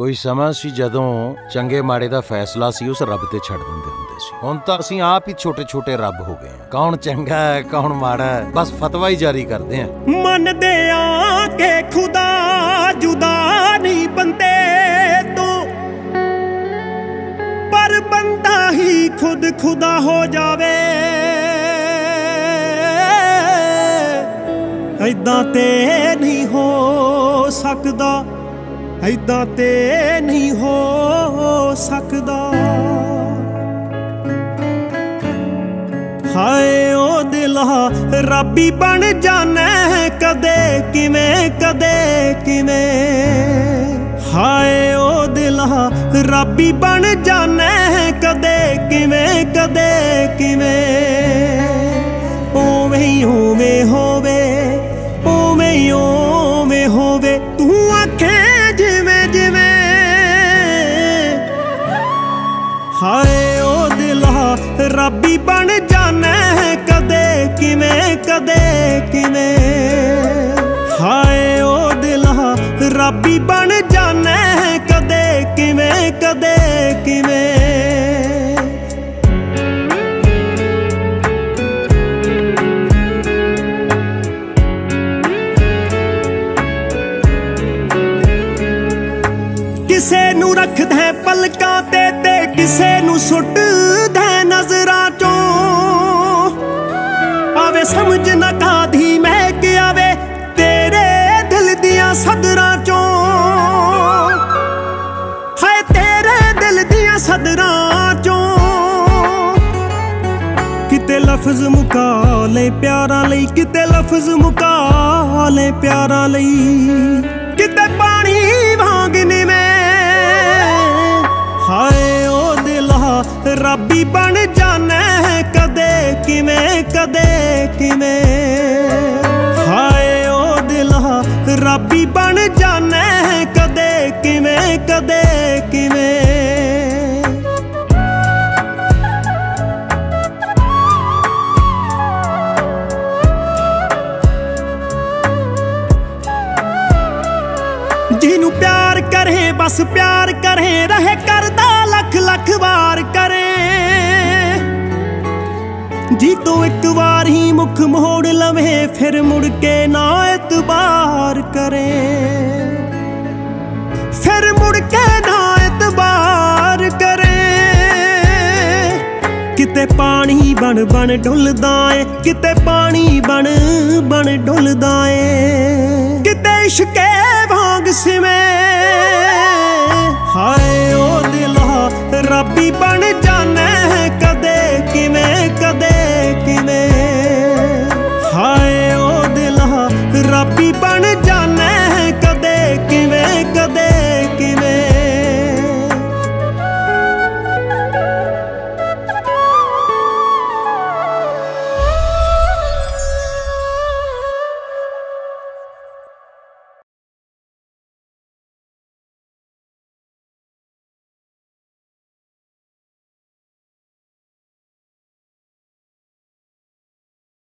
ਕੋਈ ਸਮਾਂ ਸੀ ਜਦੋਂ ਚੰਗੇ ਮਾੜੇ ਦਾ ਫੈਸਲਾ ਸੀ, ਉਸ ਰੱਬ ਤੇ ਛੱਡ ਦਿੰਦੇ ਹੁੰਦੇ ਸੀ। ਹੁਣ ਤਾਂ ਅਸੀਂ ਆਪ ਹੀ ਛੋਟੇ-ਛੋਟੇ ਰੱਬ ਹੋ ਗਏ ਹਾਂ। ਕੌਣ ਚੰਗਾ ਹੈ, ਕੌਣ ਮਾੜਾ ਹੈ, ਬਸ ਫਤਵਾ ਹੀ ਜਾਰੀ ਕਰਦੇ ਹਾਂ। ਮੰਨਦੇ ਆ ਕਿ ਖੁਦਾ ਜੁਦਾ ਨਹੀਂ ਬੰਦੇ ਤੋਂ। ਪਰ ਬੰਦਾ ਹੀ ਖੁਦ ਖੁਦਾ ਹੋ ਜਾਵੇ। ਐਦਾਂ ਤੇ ਨਹੀਂ ਹੋ ਸਕਦਾ। ਐਦਾਂ ਤੇ ਨਹੀਂ ਹੋ ਸਕਦਾ। ਹਾਏ ਉਹ ਦਿਲਾ, ਰੱਬੀ ਬਣ ਜਾਣਾ ਕਦੇ ਕਿਵੇਂ ਕਦੇ ਕਿਵੇਂ। ਹਾਏ ਉਹ ਦਿਲਾ, ਰੱਬੀ ਬਣ ਜਾਣਾ ਕਦੇ ਕਿਵੇਂ ਕਦੇ ਕਿਵੇਂ। ਓਵੇਂ ਹੀ ਹੋਵੇ ਹੋ ਦਿਲਾ ਰੱਬੀ ਬਣ ਜਾਣਾ ਕਦੇ ਕਿਵੇਂ ਕਦੇ ਕਿਵੇਂ? ਹਾਏ ਉਹ ਦਿਲਾ, ਰੱਬੀ ਬਣ ਜਾਣਾ ਕਦੇ ਕਿਵੇਂ ਕਦੇ ਕਿਵੇਂ? ਕਿਸੇ ਨੂੰ ਰੱਖਦਾ ਪਲਕਾਂ ਤੇ ਤੇ ਕਿਸੇ ਨੂੰ ਸੁੱਟ ਨਜ਼ਰਾਂ ਚੋਂ। ਆਵੇ ਸਮਝ ਨਾ ਕਾਦੀ, ਮੈਂ ਕਿ ਆਵੇ ਤੇਰੇ ਦਿਲ ਦੀਆਂ ਸਦਰਾਂ ਚੋਂ। ਹਾਏ ਤੇਰੇ ਦਿਲ ਦੀਆਂ ਸਦਰਾਂ ਚੋਂ। ਕਿਤੇ ਲਫ਼ਜ਼ ਮੁਕਾ ਲੈ ਪਿਆਰਾਂ ਲਈ, ਕਿਤੇ ਲਫ਼ਜ਼ ਮੁਕਾ ਲੈ ਪਿਆਰਾਂ ਲਈ। ਕਿਤੇ ਰੱਬੀ ਬਣ ਜਾਣਾ ਕਦੇ ਕਿਵੇਂ ਕਦੇ ਕਿਵੇਂ। ਹਾਏ ਉਹ ਦਿਲਾ, ਰੱਬੀ ਬਣ ਜਾਣਾ ਕਦੇ ਕਿਵੇਂ ਕਦੇ ਕਿਵੇਂ। ਜਿਹਨੂੰ ਪਿਆਰ ਕਰੇ, ਬਸ ਪਿਆਰ ਕਰੇ, ਰਹੇ ਕਰਦਾ ਲੱਖ ਲੱਖ ਵਾਰ ਕਰੇ। ਜੀ ਤੂੰ ਇੱਕ ਵਾਰ ਹੀ ਮੁਖ ਮੋੜ ਲਵੇ, ਫਿਰ ਮੁੜ ਕੇ ਨਾ ਇਤਬਾਰ ਕਰੇ। ਫਿਰ ਮੁੜ ਕੇ ਨਾ ਇਤਬਾਰ ਕਰੇ। ਕਿਤੇ ਪਾਣੀ ਬਣ ਬਣ ਡੁੱਲਦਾ ਏ, ਕਿਤੇ ਪਾਣੀ ਬਣ ਬਣ ਡੁੱਲਦਾ ਏ। ਕਿਤੇ ਇਸ਼ਕੇ ਵਾਂਗ ਸਿਵੇਂ